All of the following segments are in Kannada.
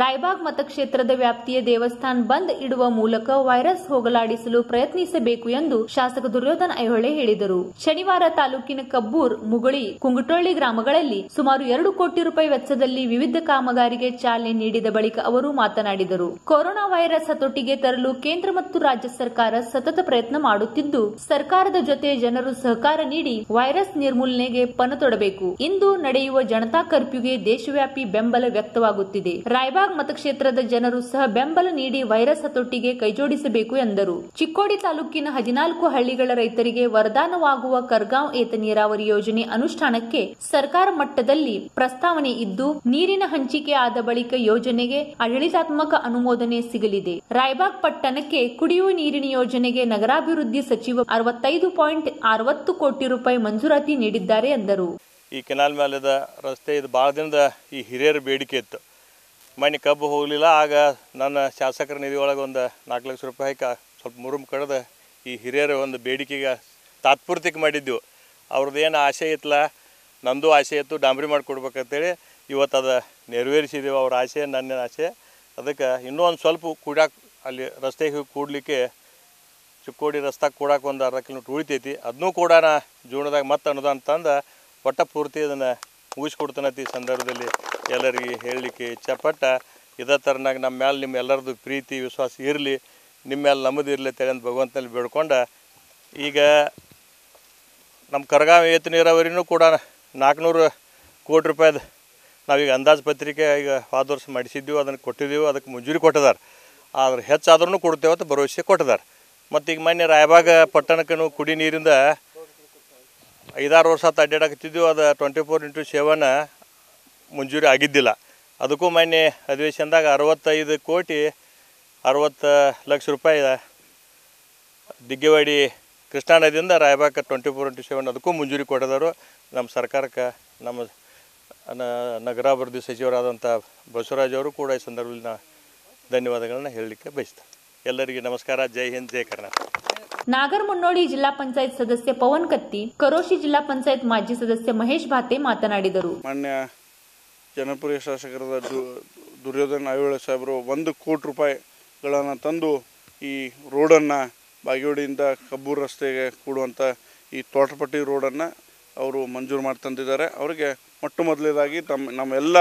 ರಾಯಬಾಗ್ ಮತಕ್ಷೇತ್ರದ ವ್ಯಾಪ್ತಿಯ ದೇವಸ್ಥಾನ ಬಂದ್ ಇಡುವ ಮೂಲಕ ವೈರಸ್ ಹೋಗಲಾಡಿಸಲು ಪ್ರಯತ್ನಿಸಬೇಕು ಎಂದು ಶಾಸಕ ದುರ್ಯೋಧನ ಐಹೊಳೆ ಹೇಳಿದರು. ಶನಿವಾರ ತಾಲೂಕಿನ ಕಬ್ಬೂರ್, ಮುಗುಳಿ, ಕುಂಗುಟೊಳ್ಳಿ ಗ್ರಾಮಗಳಲ್ಲಿ ಸುಮಾರು ಎರಡು ಕೋಟಿ ರೂಪಾಯಿ ವೆಚ್ಚದಲ್ಲಿ ವಿವಿಧ ಕಾಮಗಾರಿಗೆ ಚಾಲನೆ ನೀಡಿದ ಬಳಿಕ ಅವರು ಮಾತನಾಡಿದರು. ಕೊರೋನಾ ವೈರಸ್ ಹತೋಟಿಗೆ ತರಲು ಕೇಂದ್ರ ಮತ್ತು ರಾಜ್ಯ ಸರ್ಕಾರ ಸತತ ಪ್ರಯತ್ನ ಮಾಡುತ್ತಿದ್ದು, ಸರ್ಕಾರದ ಜೊತೆ ಜನರು ಸಹಕಾರ ನೀಡಿ ವೈರಸ್ ನಿರ್ಮೂಲನೆಗೆ ಪಣ ತೊಡಬೇಕು. ಇಂದು ನಡೆಯುವ ಜನತಾ ಕರ್ಫ್ಯೂಗೆ ದೇಶವ್ಯಾಪಿ ಬೆಂಬಲ ವ್ಯಕ್ತವಾಗುತ್ತಿದೆ. ರಾಯಬಾಗ್ ಮತಕ್ಷೇತ್ರದ ಜನರು ಸಹ ಬೆಂಬಲ ನೀಡಿ ವೈರಸ್ ಹತೋಟಿಗೆ ಕೈಜೋಡಿಸಬೇಕು ಎಂದರು. ಚಿಕ್ಕೋಡಿ ತಾಲೂಕಿನ ಹದಿನಾಲ್ಕು ಹಳ್ಳಿಗಳ ರೈತರಿಗೆ ವರದಾನವಾಗುವ ಕರ್ಗಾಂವ್ ಏತ ನೀರಾವರಿ ಯೋಜನೆ ಅನುಷ್ಠಾನಕ್ಕೆ ಸರ್ಕಾರ ಮಟ್ಟದಲ್ಲಿ ಪ್ರಸ್ತಾವನೆ ಇದ್ದು, ನೀರಿನ ಹಂಚಿಕೆ ಆದ ಬಳಿಕ ಯೋಜನೆಗೆ ಆಡಳಿತಾತ್ಮಕ ಅನುಮೋದನೆ ಸಿಗಲಿದೆ. ರಾಯಬಾಗ್ ಪಟ್ಟಣಕ್ಕೆ ಕುಡಿಯುವ ನೀರಿನ ಯೋಜನೆಗೆ ನಗರಾಭಿವೃದ್ಧಿ ಸಚಿವ ಅರವತ್ತೈದು ಪಾಯಿಂಟ್ ಅರವತ್ತು ಕೋಟಿ ರೂಪಾಯಿ ಮಂಜೂರಾತಿ ನೀಡಿದ್ದಾರೆ ಎಂದರು. ಈ ಕೆನಾಲ್ ಮೇಲದ ರಸ್ತೆ ಇದು ಭಾಳ ದಿನದ ಈ ಹಿರಿಯರ ಬೇಡಿಕೆ ಇತ್ತು. ಮನೆ ಕಬ್ಬು ಹೋಗಲಿಲ್ಲ, ಆಗ ನನ್ನ ಶಾಸಕರ ನಿಧಿ ಒಳಗೆ ಒಂದು ನಾಲ್ಕು ಲಕ್ಷ ರೂಪಾಯಿ ಕ ಸ್ವಲ್ಪ ಮುರುಮ್ ಕಡ್ದು ಈ ಹಿರಿಯರ ಒಂದು ಬೇಡಿಕೆಗೆ ತಾತ್ಪೂರ್ತಿಕ ಮಾಡಿದ್ದೆವು ಅವ್ರದ್ದು ಏನು ಆಸೆ ಇತ್ತಲ್ಲ, ನಂದು ಆಸೆ ಇತ್ತು, ಡಾಂಬರಿ ಮಾಡಿಕೊಡ್ಬೇಕಂತೇಳಿ ಇವತ್ತು ಅದು ನೆರವೇರಿಸಿದೆವು ಅವ್ರ ಆಸೆ, ನನ್ನ ಆಸೆ. ಅದಕ್ಕೆ ಇನ್ನೂ ಒಂದು ಸ್ವಲ್ಪ ಕೂಡಾಕ್ ಅಲ್ಲಿ ರಸ್ತೆಗೆ ಕೂಡಲಿಕ್ಕೆ ಚಿಕ್ಕೋಡಿ ರಸ್ತೆ ಕೂಡಕ್ಕೆ ಒಂದು ಅರ್ಧ ಕಿಲೋಮೀಟ್ರ್ ಉಳಿತೈತಿ. ಅದನ್ನೂ ಕೂಡ ನಾ ಜೀವನದಾಗ ಮತ್ತೆ ಅನುದಾನ ತಂದು, ಒಟ್ಟ ಪೂರ್ತಿ ಅದನ್ನು ಮುಗಿಸ್ಕೊಡ್ತಾನತಿ ಈ ಸಂದರ್ಭದಲ್ಲಿ ಎಲ್ಲರಿಗೆ ಹೇಳಲಿಕ್ಕೆ ಇಚ್ಛಪಟ್ಟ. ಇದೇ ಥರನಾಗ ನಮ್ಮ ಮೇಲೆ ನಿಮ್ಮ ಎಲ್ಲರದ್ದು ಪ್ರೀತಿ, ವಿಶ್ವಾಸ ಇರಲಿ. ನಿಮ್ಮ ಮೇಲೆ ನಮ್ಮದು ಇರಲಿ ಅಂತ ಭಗವಂತನಲ್ಲಿ ಬೇಡ್ಕೊಂಡ. ಈಗ ನಮ್ಮ ಕರಗಾವಿ ಏತ ನೀರಾವರಿನೂ ಕೂಡ ನಾಲ್ಕುನೂರು ಕೋಟಿ ರೂಪಾಯಿದು ನಾವೀಗ ಅಂದಾಜು ಪತ್ರಿಕೆ ಈಗ ಹೋದ ವರ್ಷ ಮಾಡಿಸಿದ್ದೀವಿ, ಅದನ್ನು ಕೊಟ್ಟಿದ್ದೀವಿ, ಅದಕ್ಕೆ ಮಂಜೂರಿ ಕೊಟ್ಟಿದ್ದಾರೆ. ಆದ್ರೆ ಹೆಚ್ಚಾದ್ರೂ ಕೊಡ್ತೇವೆ ಅಂತ ಭರವಸೆ ಕೊಟ್ಟಿದ್ದಾರೆ. ಮತ್ತು ಈಗ ಮೊನ್ನೆ ರಾಯಬಾಗ ಪಟ್ಟಣಕ್ಕೂ ಕುಡಿ ನೀರಿಂದ ಐದಾರು ವರ್ಷ ಆತು ಅದು ಟ್ವೆಂಟಿ ಫೋರ್ ಇಂಟು ಸೆವೆನ್ ಮಂಜೂರಿ ಆಗಿದ್ದಿಲ್ಲ. ಅದಕ್ಕೂ ಮೊನ್ನೆ ಅಧಿವೇಶನದಾಗ ಅರವತ್ತೈದು ಕೋಟಿ ಅರವತ್ತು ಲಕ್ಷ ರೂಪಾಯಿ ದಿಗ್ಗೆವಾಡಿ ಕೃಷ್ಣಾ ನದಿಯಿಂದ Raibag twenty four into seven ಅದಕ್ಕೂ ಮಂಜೂರಿ ಕೊಟ್ಟಿದ್ದಾರೆ ನಮ್ಮ ಸರ್ಕಾರಕ್ಕೆ, ನಮ್ಮ ನಗರಾಭಿವೃದ್ಧಿ ಸಚಿವರಾದಂಥ ಬಸವರಾಜ್ ಅವರು ಕೂಡ ಈ ಸಂದರ್ಭದಲ್ಲಿ ನಾ ಧನ್ಯವಾದಗಳನ್ನ ಹೇಳಲಿಕ್ಕೆ ಬಯಸ್ತಾರೆ. ಎಲ್ಲರಿಗೆ ನಮಸ್ಕಾರ. ಜೈ ಹಿಂದ್ ಜೈ ಕರ್ನಾಟಕ. ನಾಗರಮುನ್ನೋಳಿ ಜಿಲ್ಲಾ ಪಂಚಾಯತ್ ಸದಸ್ಯ ಪವನ್ ಕತ್ತಿ ಕರೋಶಿ ಜಿಲ್ಲಾ ಪಂಚಾಯತ್ ಮಾಜಿ ಸದಸ್ಯ ಮಹೇಶ್ ಭಾತೆ ಮಾತನಾಡಿದರು. ಮಾನ್ಯ ಜನಪ್ರಿಯ ಶಾಸಕರಾದ ದು ದುರ್ಯೋಧನ ಐಹೊಳೆ ಸಾಹೇಬರು ಒಂದು ಕೋಟಿ ರೂಪಾಯಿಗಳನ್ನು ತಂದು ಈ ರೋಡನ್ನು ಬಾಗೇವಾಡಿಯಿಂದ ಕಬ್ಬೂರು ರಸ್ತೆಗೆ ಕೂಡುವಂಥ ಈ ತೋಟಪಟ್ಟಿ ರೋಡನ್ನು ಅವರು ಮಂಜೂರು ಮಾಡಿ ತಂದಿದ್ದಾರೆ. ಅವರಿಗೆ ಮೊಟ್ಟ ಮೊದಲೇದಾಗಿ ತಮ್ಮ ನಮ್ಮೆಲ್ಲ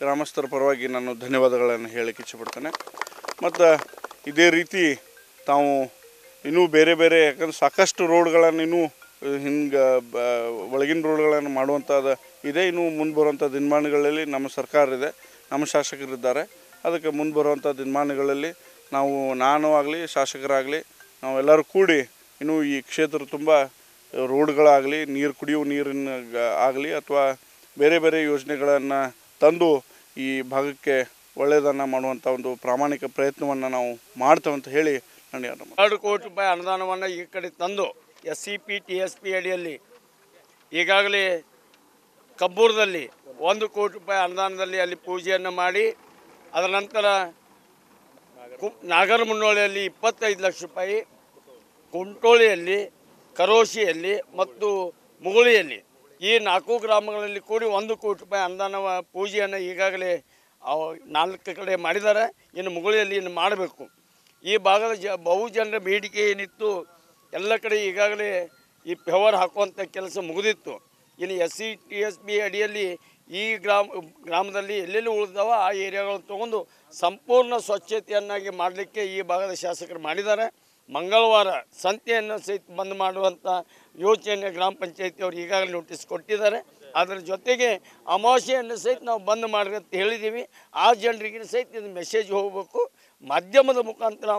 ಗ್ರಾಮಸ್ಥರ ಪರವಾಗಿ ನಾನು ಧನ್ಯವಾದಗಳನ್ನು ಹೇಳಕ್ಕೆ ಇಚ್ಛೆಪಡ್ತೇನೆ ಮತ್ತು ಇದೇ ರೀತಿ ತಾವು ಇನ್ನೂ ಬೇರೆ ಬೇರೆ, ಯಾಕಂದ್ರೆ ಸಾಕಷ್ಟು ರೋಡ್ಗಳನ್ನು ಇನ್ನೂ ಹಿಂಗೆ ಒಳಗಿನ ರೋಡ್ಗಳನ್ನು ಮಾಡುವಂಥದ್ದು ಇದೆ. ಇನ್ನು ಮುಂದೆ ಬರುವಂಥ ದಿನಮಾನಗಳಲ್ಲಿ ನಮ್ಮ ಸರ್ಕಾರ ಇದೆ, ನಮ್ಮ ಶಾಸಕರಿದ್ದಾರೆ. ಅದಕ್ಕೆ ಮುಂದೆ ಬರುವಂಥ ದಿನಮಾನಗಳಲ್ಲಿ ನಾವು, ನಾನು ಆಗಲಿ, ಶಾಸಕರಾಗಲಿ ನಾವೆಲ್ಲರೂ ಕೂಡಿ ಇನ್ನೂ ಈ ಕ್ಷೇತ್ರ ತುಂಬ ರೋಡ್ಗಳಾಗಲಿ, ನೀರು ಕುಡಿಯುವ ನೀರಿನ ಆಗಲಿ, ಅಥವಾ ಬೇರೆ ಬೇರೆ ಯೋಜನೆಗಳನ್ನು ತಂದು ಈ ಭಾಗಕ್ಕೆ ಒಳ್ಳೆಯದನ್ನು ಮಾಡುವಂಥ ಒಂದು ಪ್ರಾಮಾಣಿಕ ಪ್ರಯತ್ನವನ್ನು ನಾವು ಮಾಡ್ತೇವೆ ಅಂತ ಹೇಳಿ ನನಗೆ ಎರಡು ಕೋಟಿ ರೂಪಾಯಿ ಅನುದಾನವನ್ನು ಈ ಕಡೆ ತಂದು S C P T S P ಅಡಿಯಲ್ಲಿ ಈಗಾಗಲೇ ಕಬ್ಬೂರದಲ್ಲಿ ಒಂದು ಕೋಟಿ ರೂಪಾಯಿ ಅನುದಾನದಲ್ಲಿ ಅಲ್ಲಿ ಪೂಜೆಯನ್ನು ಮಾಡಿ, ಅದರ ನಂತರ ನಾಗರ ಮುನ್ನೋಳಿಯಲ್ಲಿ ಇಪ್ಪತ್ತೈದು ಲಕ್ಷ ರೂಪಾಯಿ, ಕುಂಟೋಳಿಯಲ್ಲಿ, ಕರೋಶಿಯಲ್ಲಿ ಮತ್ತು ಮುಗುಳಿಯಲ್ಲಿ ಈ ನಾಲ್ಕು ಗ್ರಾಮಗಳಲ್ಲಿ ಕೂಡಿ ಒಂದು ಕೋಟಿ ರೂಪಾಯಿ ಅನುದಾನ ಪೂಜೆಯನ್ನು ಈಗಾಗಲೇ ಅವ್ ನಾಲ್ಕು ಕಡೆ ಮಾಡಿದ್ದಾರೆ ಇನ್ನು ಮುಗುಳಿಯಲ್ಲಿ ಇನ್ನು ಮಾಡಬೇಕು. ಈ ಭಾಗದ ಜ, ಬಹು ಜನರ ಬೇಡಿಕೆ ಏನಿತ್ತು, ಎಲ್ಲ ಕಡೆ ಈಗಾಗಲೇ ಈ ಪೆವರ್ ಹಾಕುವಂಥ ಕೆಲಸ ಮುಗಿದಿತ್ತು. ಇನ್ನು S C T S B ಅಡಿಯಲ್ಲಿ ಈ ಗ್ರಾಮ, ಗ್ರಾಮದಲ್ಲಿ ಎಲ್ಲೆಲ್ಲಿ ಉಳಿದಾವ ಆ ಏರಿಯಾಗಳನ್ನು ತೊಗೊಂಡು ಸಂಪೂರ್ಣ ಸ್ವಚ್ಛತೆಯನ್ನಾಗಿ ಮಾಡಲಿಕ್ಕೆ ಈ ಭಾಗದ ಶಾಸಕರು ಮಾಡಿದ್ದಾರೆ. ಮಂಗಳವಾರ ಸಂತೆಯನ್ನು ಸಹಿತ ಬಂದ್ ಮಾಡುವಂಥ ಯೋಚನೆ ಗ್ರಾಮ ಪಂಚಾಯತಿಯವರು ಈಗಾಗಲೇ ನೋಟಿಸ್ ಕೊಟ್ಟಿದ್ದಾರೆ. ಅದರ ಜೊತೆಗೆ ಅಮಾವಾಸ್ಯೆಯನ್ನು ಸಹಿತ ನಾವು ಬಂದ್ ಮಾಡ್ರಿ ಅಂತ ಹೇಳಿದ್ದೀವಿ ಆ ಜನರಿಗೆ ಸಹಿತ ಇದು ಮೆಸೇಜ್ ಹೋಗಬೇಕು. ಮಾಧ್ಯಮದ ಮುಖಾಂತರ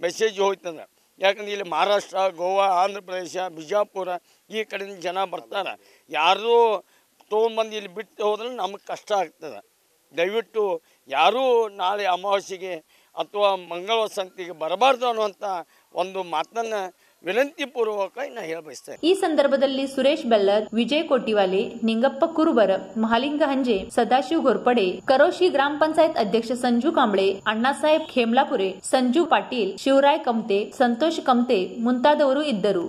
ಮೆಸೇಜ್ ಹೋಗ್ತದೆ ಯಾಕಂದ್ರೆ ಇಲ್ಲಿ ಮಹಾರಾಷ್ಟ್ರ, ಗೋವಾ ಆಂಧ್ರ ಪ್ರದೇಶ ಬಿಜಾಪುರ ಈ ಕಡೆಯಿಂದ ಜನ ಬರ್ತಾರೆ. ಯಾರೂ ತೊಗೊಂಬಂದು ಇಲ್ಲಿ ಬಿಟ್ಟು ಹೋದ್ರೆ ನಮಗೆ ಕಷ್ಟ ಆಗ್ತದೆ. ದಯವಿಟ್ಟು ಯಾರೂ ನಾಳೆ ಅಮಾವಾಸ್ಯೆಗೆ ಅಥವಾ ಮಂಗಳವಾರ ಸಂತಿಗೆ ಬರಬಾರ್ದು ಅನ್ನುವಂಥ ಒಂದು ಮಾತನ್ನು ವಿನಂತಿ ಪೂರ್ವಕವಾಗಿ ನಾನು ಹೇಳ ಬಯಸ್ತೇನೆ ಈ ಸಂದರ್ಭದಲ್ಲಿ ಸುರೇಶ್ ಬೆಲ್ಲರ್ ವಿಜಯ್ ಕೋಟಿವಾಲೆ ನಿಂಗಪ್ಪ ಕುರುಬರ ಮಹಾಲಿಂಗ ಹಂಜೆ ಸದಾಶಿವ ಘೋರ್ಪಡೆ ಕರೋಶಿ ಗ್ರಾಮ ಪಂಚಾಯತ್ ಅಧ್ಯಕ್ಷ ಸಂಜು ಕಾಂಬಳೆ ಅಣ್ಣಾಸಾಹೇಬ್ ಖೇಮ್ಲಾಪುರೆ ಸಂಜು ಪಾಟೀಲ್ ಶಿವರಾಯ್ ಕಮ್ತೆ ಸಂತೋಷ್ ಕಮ್ತೆ ಮುಂತಾದವರು ಇದ್ದರು